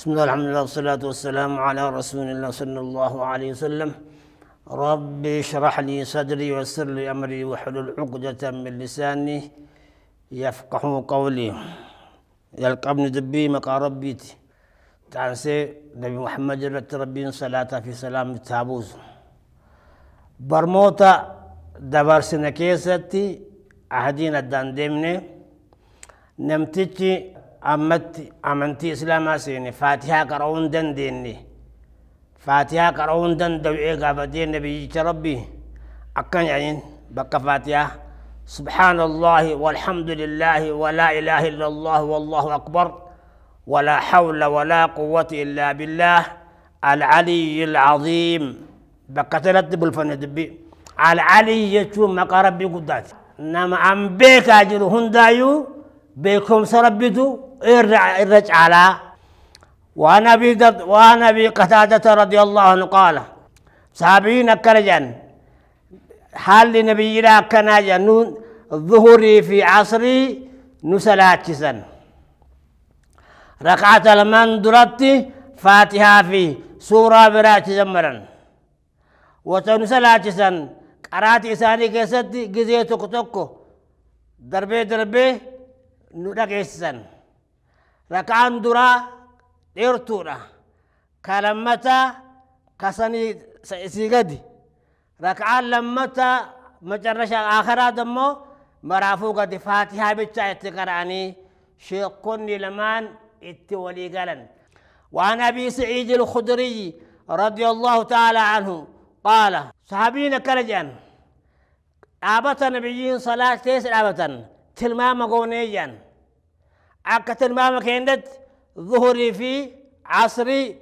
بسم الله الحمد لله والصلاة والسلام على رسول الله صلى الله عليه وسلم. ربي اشرح لي صدري ويسر لي أمري واحلل عقدة من لساني يفقه قولي. يلقبني دبي مقا ربيتي تعنسي نبي محمد جلت ربي صلاة في سلام التابوز برموتا دبر سنة كيستي أهدين الدان ديمني. نمتيجي أمتي أمنتي إسلاما سيني. فاتحة قرؤون دن ديني. فاتحة قرؤون دن دوئي قابدين نبي ربي. أكن يعني بقى فاتحة. سبحان الله والحمد لله ولا إله إلا الله والله أكبر. ولا حول ولا قوة إلا بالله. العلي العظيم. بقى ترتب الفن دبي. العلي يتوم مقارب قدات. نما أم بيك أجر هندايو. بكم سربتو الرجع على وعن أبي وعن أبي قتادة رضي الله عنه قال صحابيين كرجان حال لنبينا كان جنون ظهري في عصري نسلات سن ركعة لمن درتي فاتحة في سورة برات زمرا وتنسلات سن قرات إساني كيستي جزية توكو دربي دربي nu lammataa kasanii isii gadi rakaan lammataa macarrasha aakharaa dammoo maraafuu gadi faatihaa bichaa itti qara'anii sheekonni lamaan itti walii galan وعن ابي سعيد الخدري رضي الله تعالى عنه قال صحابينا كرجان آبة نبيين صلاة تيس آبة tilmaama gooneeyyan akka tilmaama keenyat ظهري في عصري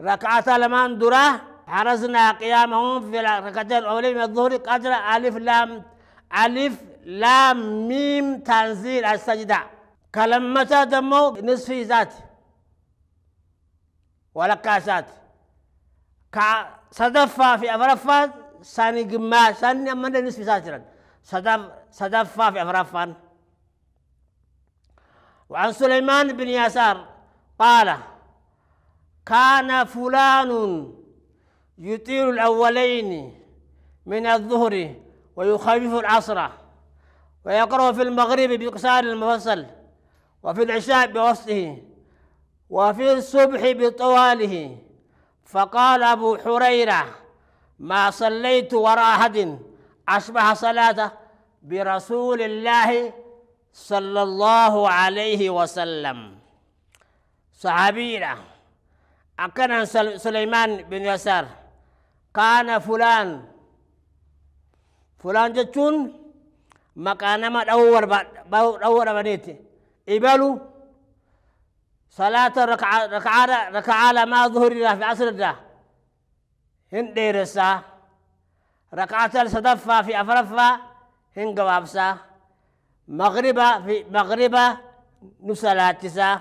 ركعتا لمان درا حرزنا قيامهم في الركعتين الأولين من الظهر قدر ألف لام ألف لام ميم تنزيل السجدة كلمة دمو نصف ذات ولا كاسات صدفة في أفرفة ساني قما ساني أمنا نصف ذات صدف صدفة في أفرفة وعن سليمان بن يسار قال كان فلان يطيل الأولين من الظهر ويخفف العصر ويقرأ في المغرب بقصار المفصل وفي العشاء بوسطه وفي الصبح بطواله. فقال أبو حريرة ما صليت وراء أحد أشبه صلاته برسول الله صلى الله عليه وسلم صحابينا أكن سليمان بن يسار كان فلان فلان جتون مكان ما دور دور بنيتي إبلو صلاة ركعة ركعة ركعة ما ظهر في عصر ده هن ديرسا ركعة صدفة في أفرفة هن قوابسا مغربة في مغربة نسلاتسا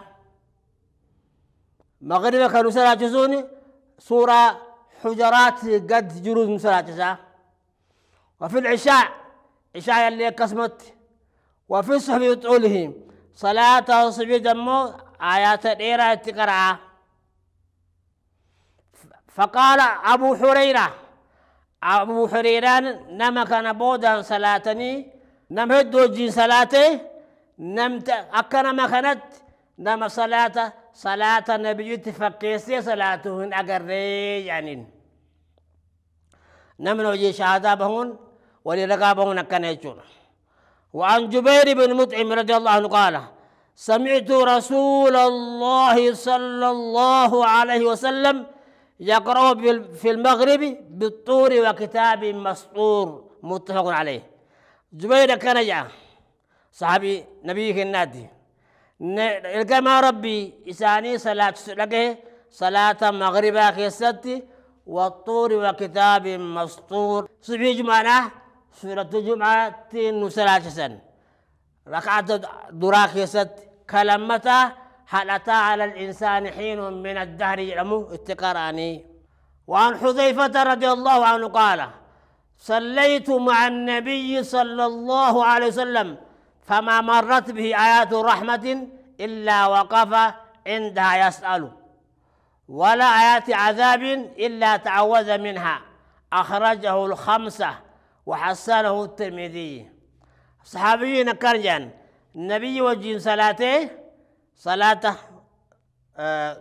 مغربة كنسلاتسون سورة حجرات قد جروز نسلاتسا وفي العشاء عشاء اللي قسمت. وفي الصحب طوله صلاة الصبي دمو آيات الإيرة تقرأ. فقال أبو حريرة أبو حريرة نما كان بودا صلاتني. نم هدو جين صلاته نم أكنا ما كانت نم صلاة صلاة النبي تفكيسي صلاته أقري يعني. نم نوجي شهادة بهون ولرقا بهون أكنا يجون. وعن جبير بن مطعم رضي الله عنه قال سمعت رسول الله صلى الله عليه وسلم يقرأ في المغرب بالطور وكتاب مسطور متفق عليه. زبير كان جاء صحابي نبيك النادي القما ربي إساني صلاة لقه صلاة مغربا كيستي والطور وكتاب مسطور صبي جمعنا سورة جمعة تين صلاة سن ركعة درا كيست كلمة هل أتى على الإنسان حين من الدهر يعلمه اتقراني وعن حذيفة رضي الله عنه قال صليت مع النبي صلى الله عليه وسلم فما مرت به آيات رحمة إلا وقف عندها يسأل ولا آيات عذاب إلا تعوذ منها. أخرجه الخمسة وحسنه الترمذي. صحابيين كرجان النبي وجين صلاته صلاة آه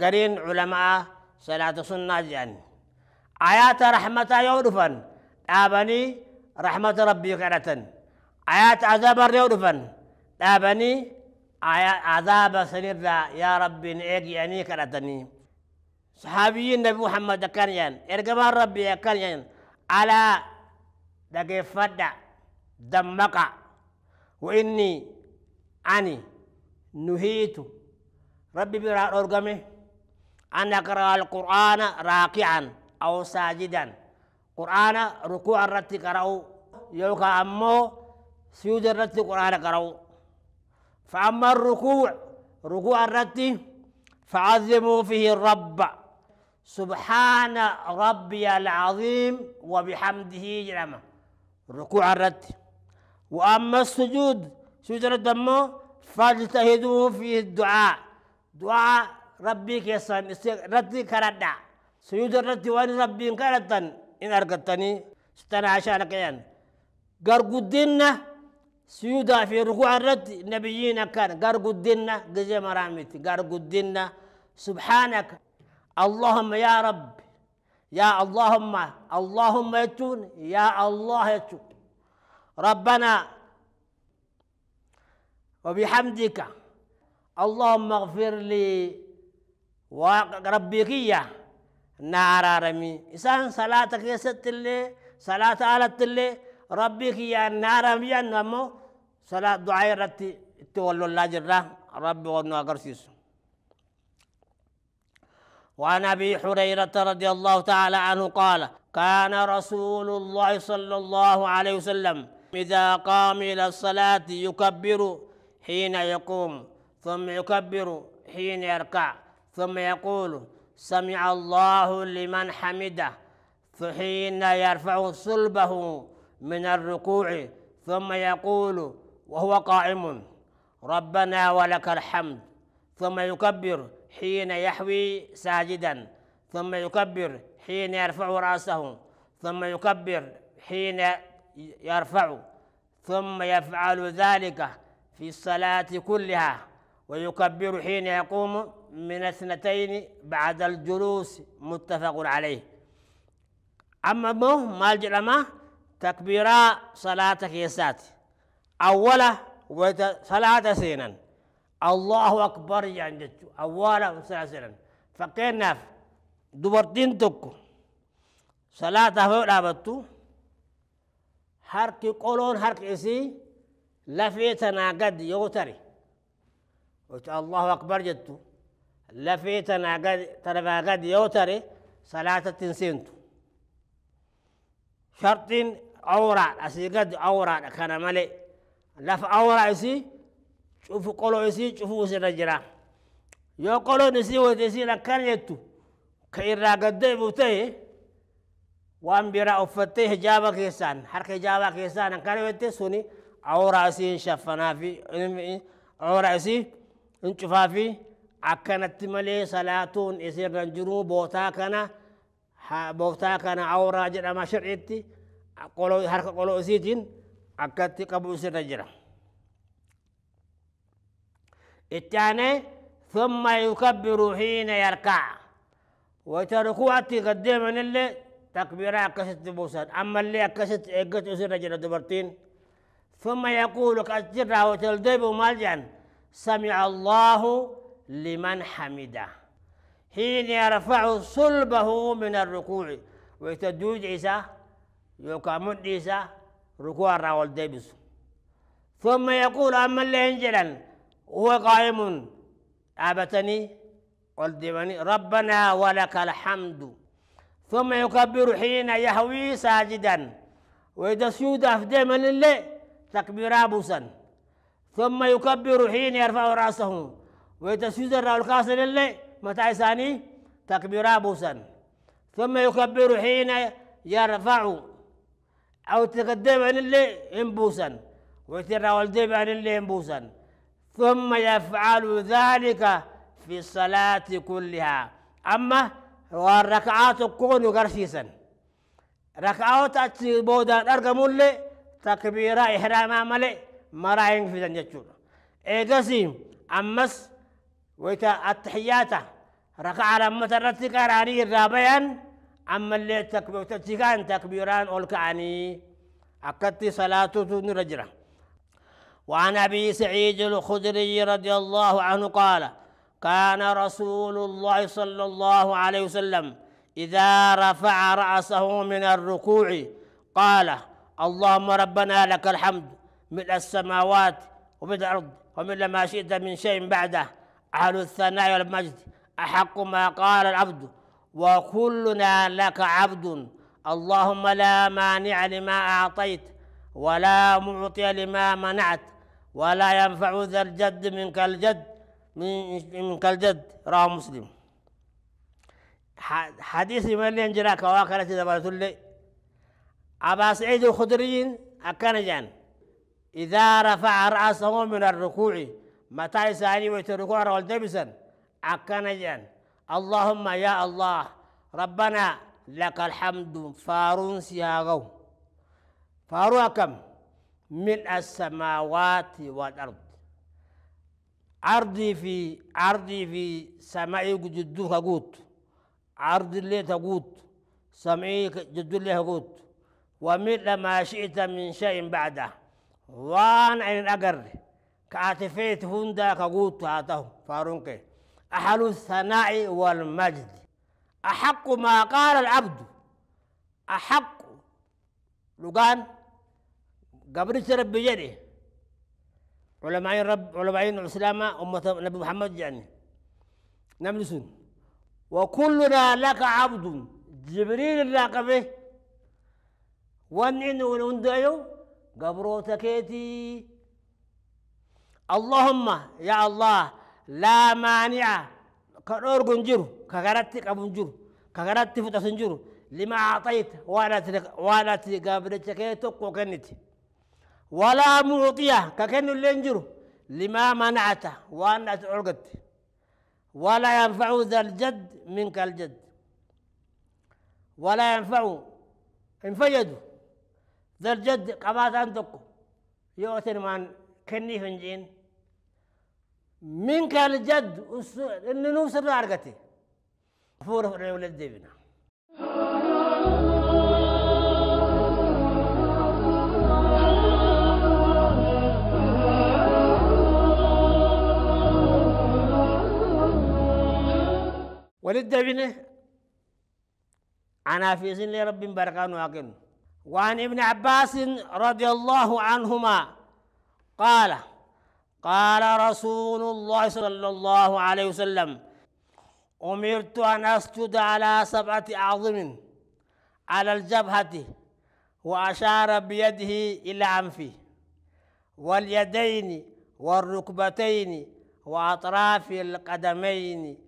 قرين علماء صلاة سنة جان. آيات رحمة يودفن آبني رحمة ربي كرتن آيات عذاب يودفن آبني آيات عذاب سنير يا ربي نيجي يعني كرتني صحابيين نبي محمد كان ين إرجما ربي كان ين على دقي فدا دمك وإني أني نهيت ربي برا أرجمه أن أقرأ القرآن راكعا أو ساجدا قرآن ركوع الرتي قرأوا يوكا أمو سجود الرتي قرآن قرأوا فأما الركوع ركوع الرتي فعظموا فيه الرب سبحان ربي العظيم وبحمده جرمه ركوع الرد وأما السجود سجود الدم فاجتهدوا فيه الدعاء دعاء ربي كيسان ردي كردا سجود الرد وان ربي كردا إن أرقدتني ستنا عشان كيان قرقدنا سيودا في ركوع الرد نبيين كان. قرقدنا جزي مرامتي قرقدنا سبحانك. اللهم يا رب. يا اللهم. اللهم يتون يا الله يتون ربنا وبحمدك. اللهم اغفر لي. وربك يا نار رمي إنسان صلاتك يست اللي صلاة على اللي ربك يا نار رمي نمو صلاة دعاء رتي. تولوا الله جرا ربي ونو أقرسيسو وعن أبي هريره رضي الله تعالى عنه قال كان رسول الله صلى الله عليه وسلم إذا قام إلى الصلاة يكبر حين يقوم ثم يكبر حين يركع ثم يقول سمع الله لمن حمده فحين يرفع صلبه من الركوع ثم يقول وهو قائم ربنا ولك الحمد ثم يكبر حين يحوي ساجدا ثم يكبر حين يرفع رأسه ثم يكبر حين يرفع ثم يفعل ذلك في الصلاة كلها ويكبر حين يقوم من اثنتين بعد الجلوس متفق عليه. أما مو مال جرما تكبيرا صلاتك يسات أولا صلاة سينا. الله أكبر يعني أولا وسلسلا فكينا دبرتين تكو. صلاة هو رابطو harki qoloon harki isii yoo tare wata allahu akbar jettu lafee tanaa gad tanaa gad yoo tare salaatatti hin seentu sharxiin awraadha asii gad awraadha kana male lafa awraa isii cufu qoloo isii cufuu isirra jira yoo qoloon isii wayta isiin akkana jettu ka irraa gaddeebi'u ta'e waan biraa uffattee hijaaba keessaan harka hijaabaa keessaan akkana jette suni akkanatti malee salaatuun isirra hin jiruu bootaa kana bootaa kana awraa jedhama shar'itti harka qoloo isiitiin akkatti qabu isirra jira. itti aanee ثم يكبر حين يركع وتركوعتي قدام اللي تكبيرا أكست بوسات أما اللي أكست إيقت أسر رجل دبرتين ثم يقول كأسجرها وتلدب مالجان سمع الله لمن حمده. حين يرفع صلبه من الركوع ويتدوج عيسى يقامد عيسى ركوع راول ديبس ثم يقول أما اللي انجلا هو قائم. أبتني والديواني ربنا ولك الحمد. ثم يكبر حين يهوي ساجدا وإذا سجود أفدى من الله تكبير أبوسا ثم يكبر حين يرفع رأسه. سجود الكاس لله متى ثاني تكبير أبوسا ثم يكبر حين يرفع أو تقدم عن الله انبوسا ويترى والدب عن الله انبوسا ثم يفعل ذلك في الصلاة كلها. أما والركعات كون يقرسيسا ركعات أتي بودا أرقمون لي تكبيرا إحراما ملي مراين في ذنجتشون إيقسيم أمس ويتا التحيات ركع لما ترتي قراني الرابعا أما اللي تكبير تتكان تكبيران أولكعني أكدت صلاة نرجرة وعن أبي سعيد الخدري رضي الله عنه قال كان رسول الله صلى الله عليه وسلم إذا رفع رأسه من الركوع قال اللهم ربنا لك الحمد ملء السماوات وملء الأرض وملء ما شئت من شيء بعده. أهل الثناء والمجد أحق ما قال العبد وكلنا لك عبد. اللهم لا مانع لما أعطيت ولا معطي لما منعت ولا ينفع ذا الجد منك الجد منك الجد. رواه مسلم. حديث من ينجرا كواكرة دبرت لي أبا سعيد الخدري أكان جان إذا رفع رأسه من الركوع متى يساني ويتركوع والدبسا أكان جان. اللهم يا الله ربنا لك الحمد. فارون سياغو. فارو كم ملء السماوات والأرض. عرضي في عرضي في سماء جدوك قوت عرض اللي تقوت سمعي جد اللي قوت وملء ما شئت من شيء بعده. وان أين أقر كاتفيت هندا كقوت هاته فارونك. أحل الثناء والمجد. أحق ما قال العبد. أحق. لقان قبل ربي جري علماء رب علماء الإسلام أمة نبي محمد يعني. نملسون. وكلنا لك عبد. جبريل اللاقبه وان وندايو قبروتكيتي اللهم يا الله لا مانع. كأورغن جرو كغرت قبن جرو كغرت فتسن جرو. لما أعطيت وأنا وأنا قبرتكيتو وكنتي ولا معطية ككن اللي لما منعته وأنا تعرقت ولا ينفع ذا الجد منك الجد. ولا ينفع انفجدوا ذا الجد قبات أنتك. يؤتن من كني فنجين منك الجد إن نوصل عرقتي. فور ولد ديبنا. ولد ابنه عن حافظ لرب بركان واقن. وعن ابن عباس رضي الله عنهما قال قال رسول الله صلى الله عليه وسلم أمرت أن أسجد على سبعة أعظم على الجبهة وأشار بيده إلى أنفه واليدين والركبتين وأطراف القدمين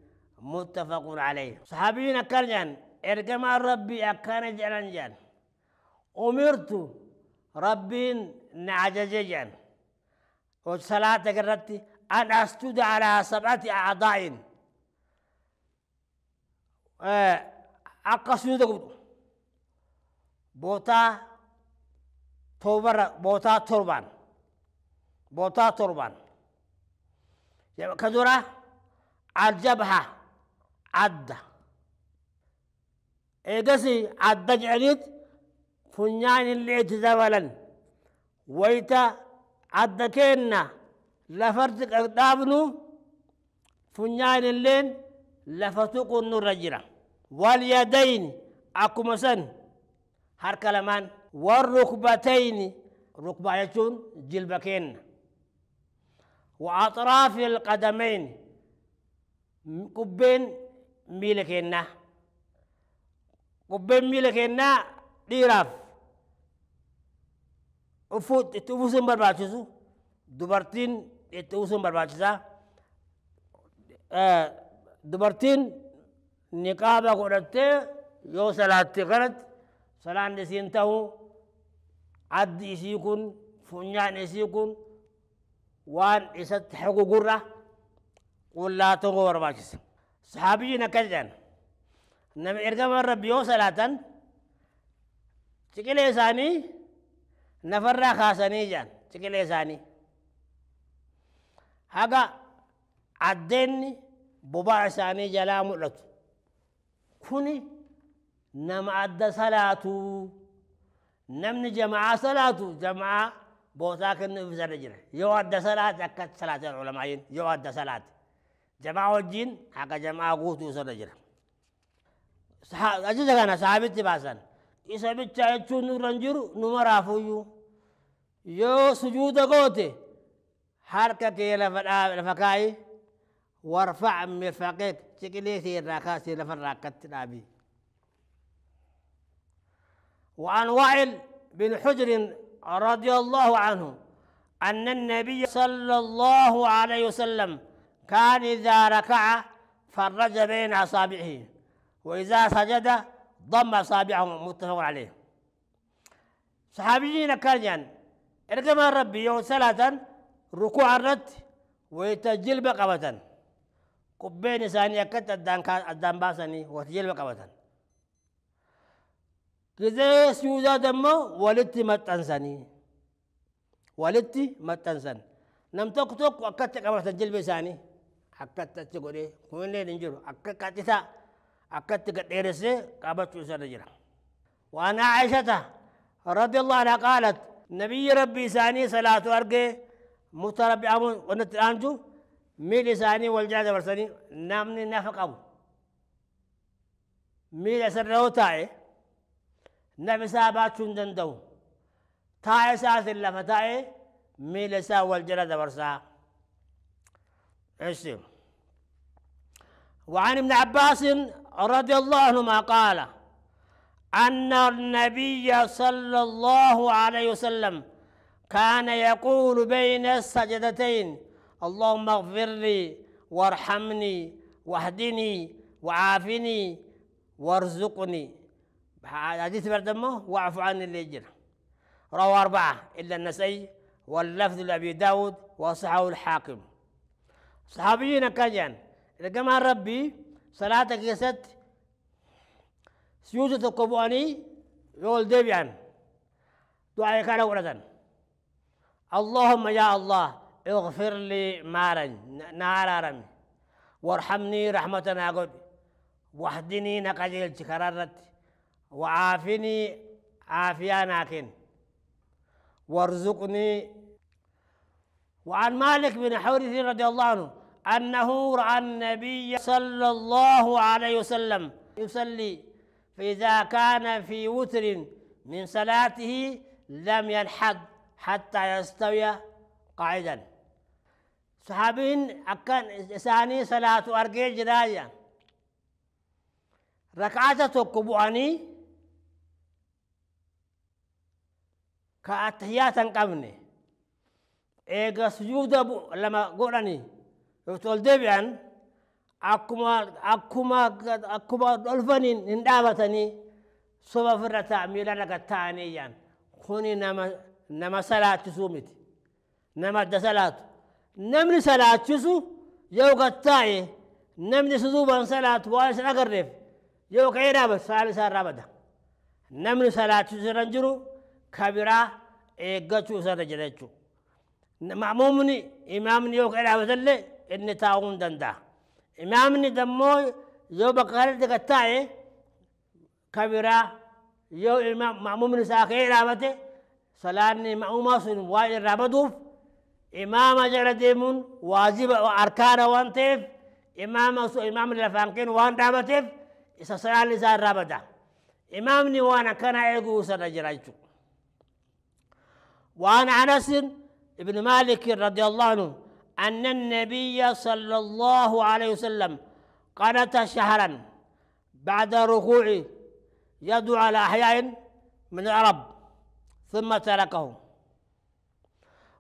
متفق عليه. صحابينا كرجان ارجما ربي أكان جلان جان أمرت ربي نعجج وصلاة قررت أن أسجد على سبعة أعضاء. أقصد بوتا توبر بوتا تربان. بوتا تربان. كدورة الجبهة عدة. إيقسي عدة جعليت. فنيان اللي تزولا ويتا كينا لفرتك أقدابنو فنيان اللين لفتوق النرجرة واليدين أكما سن هر كلمان والركبتين ركبة يكون جلبكين وأطراف القدمين قبين ميلكينا قبين ميلكينا ديراف ufut itti ufusun barbaachisu dubartiin itti ufusun barbaachisa dubartiin niqaaba godhattee yoo salaatti kanatti salaan isiin ta'u addi isii kun funyaan isii kun waan isatti hagugurra qullaa ta'uu barbaachisa sahaabiyyiin akkas jedhan نم إرقام ربي يو صلاة تكلي ثاني نفر خاسني جان تكلي ثاني haga addeenni bobaa isaanii jalaa mul'atu kuni nama adda salaatu namni jamaa salaatu jamaa bootaa kennuuf isarra jira yoo adda salaate akka salaatan ulamaayin yoo adda salaate jamaa wajjiin haga jamaa guutuu isarra jira ajaja kana saabitti baasan isa bicha jechuun nurra hin jiru numa raafuyyuu yoo sujuuda goote harka kee lafa kaayi warfac mirfaqeek ciqilee kee irraa kaasee وعن وائل بن حجر رضي الله عنه أن النبي صلى الله عليه وسلم كان إذا ركع فرج بين أصابعه وإذا سجد ضم أصابعه متفق عليه صحابيين كان ارقم ربي يوم ثلاثا ركوع الرد ويتجلب قبة قبين ثانية كت الدان الدان باسني وتجلب قبة كذا سيودا دمو ولتي متنسني ولتي متنسن نم توك توك أكت قبة الجلب ثاني أكت تقولي كون لي نجرو أكت كتتا أكت كتيرسي قبة تسرجر وأنا عائشة رضي الله عنها قالت نبي ربي ثاني صلاة أرجي متربعون ونتلانجو ميل ثاني والجاد ورسني نامني نفق أبو. ميل سرعو تاعي نفس آبات شندن دو تاعي ساس اللفة تاعي ميل سا والجاد ورسا عشي وعن ابن عباس رضي الله عنهما قال أن النبي صلى الله عليه وسلم كان يقول بين السجدتين اللهم اغفر لي وارحمني واهدني وعافني وارزقني. حديث بردمه واعف عن اللي يجرى روى أربعة إلا النسائي واللفظ لأبي داود وصححه الحاكم. صحابيين كان لقما ربي صلاتك يست سيوزة القبواني يقول ديبيان دعاء كان وردا اللهم يا الله اغفر لي مارا نارا وارحمني رحمة قد واهدني نقجل تكررت وعافني عافيا ناكن. وارزقني. وعن مالك بن حورث رضي الله عنه أنه رأى النبي صلى الله عليه وسلم يصلي. فإذا كان في وتر من صلاته لم ينحد حتى يستوي قاعدا. صحابين أكن ثاني صلاة أرجع جرايا ركعة تكبواني كأتحيات قبني. إيجا سجود لما قرأني. يقول دبيان. akkuma akkuma dolfaniin hin dhaabatanii soba ofirra taa miila dhaga taa'anii jaan kuni nama nama salaachisuu miti nama adda salaatu namni salaachisu yoo gad taa'e namni si duubaan salaatu waan isa agarreef yoo ka'ee dhaabatu saala isaa irraa bada namni salaachisu irra jiru kabiraa eeggachuu isarra jira jechuudha ma'muumni imaamni yoo ka'ee dhaabatallee inni taa'uu hin danda'a. إمامني دمو يو بقارة قطاي كبيرا يو إمام معمومني ساكي رابته صلاني معوما سن واجب رابدوف إمام جرى ديمون واجب أركان وانتف إمام سو إمام لفانكين وان رابتف إسا صلاني سار رابدا إمام ني وأنا كان يقو سنجراجو وعن أنس ابن مالك رضي الله عنه أن النبي صلى الله عليه وسلم قنت شهرا بعد ركوعه يدعو على أحياء من العرب ثم تركه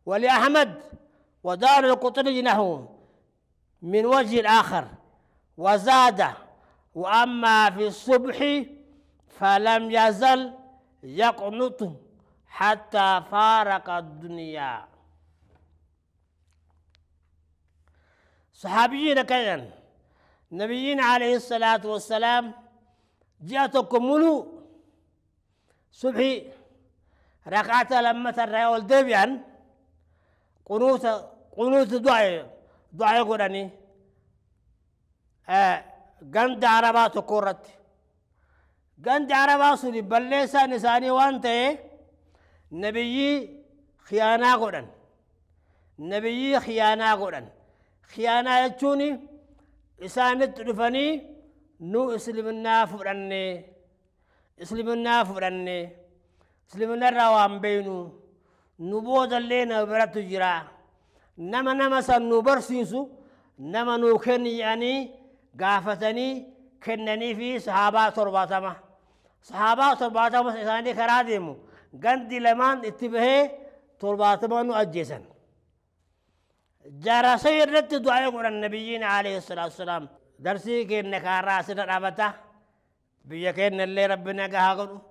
ولأحمد ودار القطري نحو من وجه آخر وزاد وأما في الصبح فلم يزل يقنط حتى فارق الدنيا. صحابيين كان نبيين عليه الصلاة والسلام جاءتكم ملو صبحي ركعت لما ترى والدبيان. قنوت قنوت دعاء دعاء قراني. آه قند عربات كورت. قند عربات سوني بلسا نساني وانت نبي خيانة قران. نبي خيانة قران. خيانة يجوني إسانت رفني نو إسلمنا فرني إسلمنا فرني إسلمنا روان بينو نبوذ اللينا برات جرا نما نما سن نبرسيسو نما نو كن يعني قافتني كنني في صحابة ترباتما صحابة ترباتما إساني كراديمو قندي لمان اتبهي ترباتما نو أجيسن جارا سيرت دعاء قرآن النبيين عليه الصلاة والسلام. درسي كين كارا سنة رابطة. بيا كين اللي ربنا قهقرو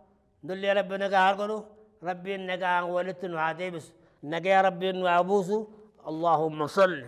دلي ربنا قهقرو ربي نقا ولتن وعديبس نقا ربي وعبوسو اللهم صل.